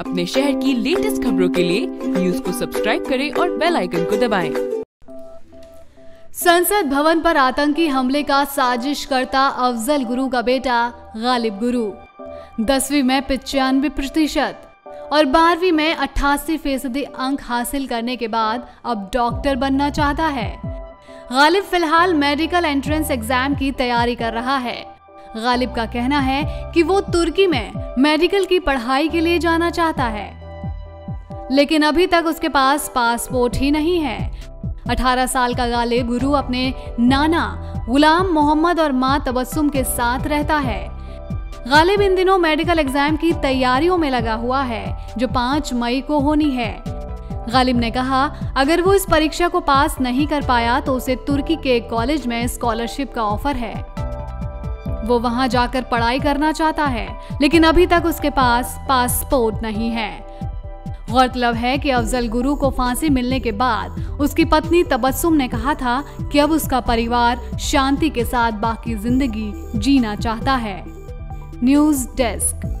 अपने शहर की लेटेस्ट खबरों के लिए न्यूज़ को सब्सक्राइब करें और बेल आइकन को दबाएँ। संसद भवन पर आतंकी हमले का साजिश करता अफजल गुरु का बेटा गालिब गुरु। दसवीं में पिचानवे प्रतिशत और बारहवीं में अट्ठासी फ़ीसदी अंक हासिल करने के बाद अब डॉक्टर बनना चाहता है। गालिब फ़िलहाल मेडिकल एंट्रेंस एग्ज़ाम की तैयारी कर रहा है। गालिब का कहना है कि वो तुर्की में मेडिकल की पढ़ाई के लिए जाना चाहता है। लेकिन अभी तक उसके पास पासपोर्ट ही नहीं है। 18 साल का गालिब गुरु अपने नाना गुलाम मोहम्मद और माँ तबस्सुम के साथ रहता है। गालिब इन दिनों मेडिकल एग्ज़ाम की तैयारियों में लगा हुआ है, जो पाँच मई को होनी है। गालिब ने कहा, अगर वो इस परीक्षा को पास नहीं कर पाया तो उसे तुर्की के कॉलेज में स्कॉलरशिप का ऑफ़र है। वो वहाँ जाकर पढ़ाई करना चाहता है, लेकिन अभी तक उसके पास पासपोर्ट नहीं है। गौरतलब है कि अफजल गुरु को फांसी मिलने के बाद उसकी पत्नी तबस्सुम ने कहा था कि अब उसका परिवार शांति के साथ बाकी ज़िंदगी जीना चाहता है। News desk.